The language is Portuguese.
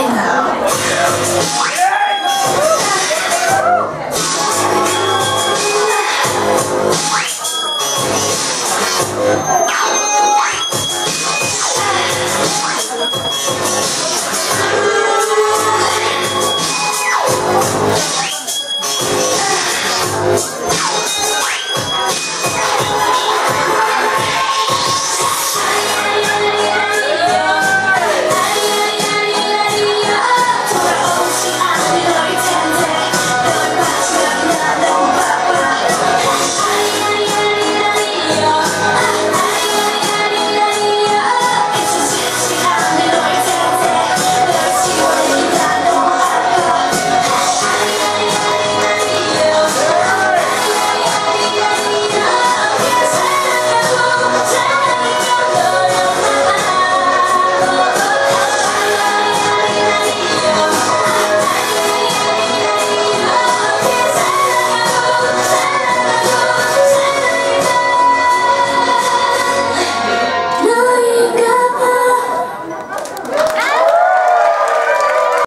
Oh,